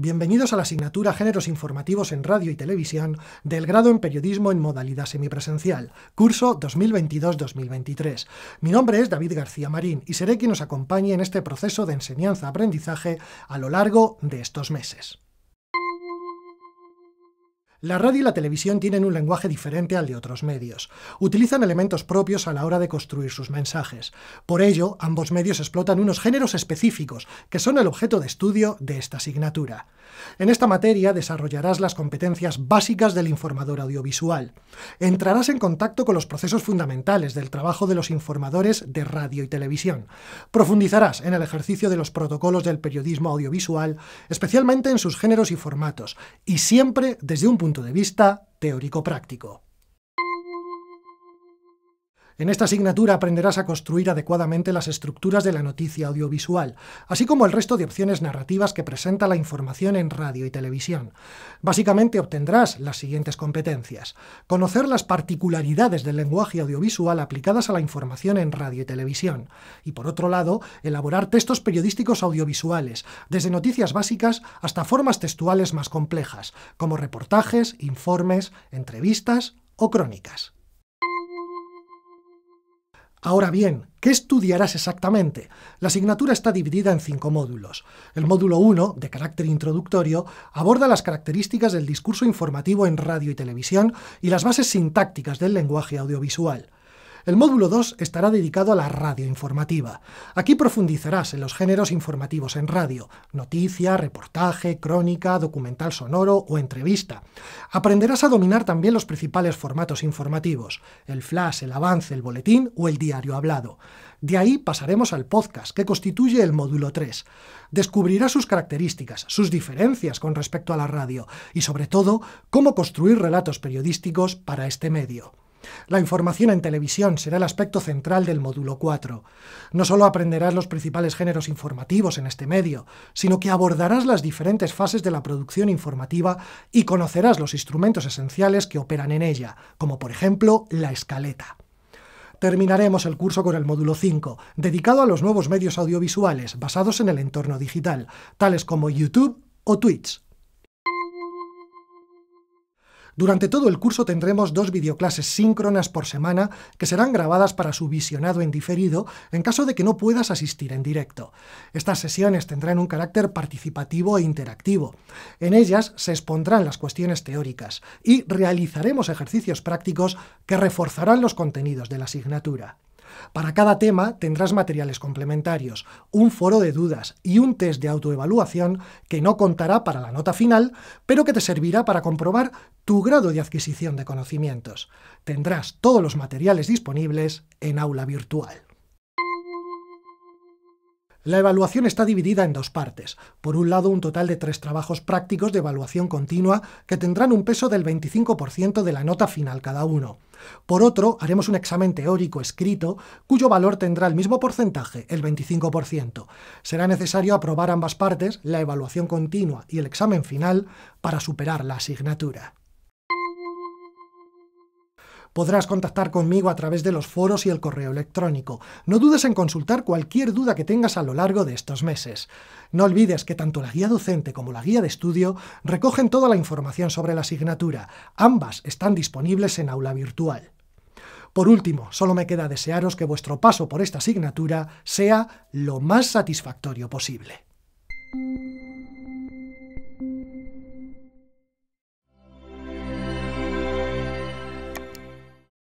Bienvenidos a la asignatura Géneros Informativos en Radio y Televisión del grado en Periodismo en modalidad semipresencial, curso 2022-2023. Mi nombre es David García Marín y seré quien os acompañe en este proceso de enseñanza-aprendizaje a lo largo de estos meses. La radio y la televisión tienen un lenguaje diferente al de otros medios. Utilizan elementos propios a la hora de construir sus mensajes. Por ello, ambos medios explotan unos géneros específicos, que son el objeto de estudio de esta asignatura. En esta materia desarrollarás las competencias básicas del informador audiovisual. Entrarás en contacto con los procesos fundamentales del trabajo de los informadores de radio y televisión. Profundizarás en el ejercicio de los protocolos del periodismo audiovisual, especialmente en sus géneros y formatos, y siempre desde un punto punto de vista teórico-práctico. En esta asignatura aprenderás a construir adecuadamente las estructuras de la noticia audiovisual, así como el resto de opciones narrativas que presenta la información en radio y televisión. Básicamente obtendrás las siguientes competencias. Conocer las particularidades del lenguaje audiovisual aplicadas a la información en radio y televisión. Y por otro lado, elaborar textos periodísticos audiovisuales, desde noticias básicas hasta formas textuales más complejas, como reportajes, informes, entrevistas o crónicas. Ahora bien, ¿qué estudiarás exactamente? La asignatura está dividida en cinco módulos. El módulo 1, de carácter introductorio, aborda las características del discurso informativo en radio y televisión y las bases sintácticas del lenguaje audiovisual. El módulo 2 estará dedicado a la radio informativa. Aquí profundizarás en los géneros informativos en radio, noticia, reportaje, crónica, documental sonoro o entrevista. Aprenderás a dominar también los principales formatos informativos, el flash, el avance, el boletín o el diario hablado. De ahí pasaremos al podcast, que constituye el módulo 3. Descubrirás sus características, sus diferencias con respecto a la radio y, sobre todo, cómo construir relatos periodísticos para este medio. La información en televisión será el aspecto central del módulo 4. No solo aprenderás los principales géneros informativos en este medio, sino que abordarás las diferentes fases de la producción informativa y conocerás los instrumentos esenciales que operan en ella, como por ejemplo la escaleta. Terminaremos el curso con el módulo 5, dedicado a los nuevos medios audiovisuales basados en el entorno digital, tales como YouTube o Twitch. Durante todo el curso tendremos dos videoclases síncronas por semana que serán grabadas para su visionado en diferido en caso de que no puedas asistir en directo. Estas sesiones tendrán un carácter participativo e interactivo. En ellas se expondrán las cuestiones teóricas y realizaremos ejercicios prácticos que reforzarán los contenidos de la asignatura. Para cada tema tendrás materiales complementarios, un foro de dudas y un test de autoevaluación que no contará para la nota final, pero que te servirá para comprobar tu grado de adquisición de conocimientos. Tendrás todos los materiales disponibles en aula virtual. La evaluación está dividida en dos partes. Por un lado, un total de tres trabajos prácticos de evaluación continua que tendrán un peso del 25% de la nota final cada uno. Por otro, haremos un examen teórico escrito cuyo valor tendrá el mismo porcentaje, el 25%. Será necesario aprobar ambas partes, la evaluación continua y el examen final, para superar la asignatura. Podrás contactar conmigo a través de los foros y el correo electrónico. No dudes en consultar cualquier duda que tengas a lo largo de estos meses. No olvides que tanto la guía docente como la guía de estudio recogen toda la información sobre la asignatura. Ambas están disponibles en aula virtual. Por último, solo me queda desearos que vuestro paso por esta asignatura sea lo más satisfactorio posible.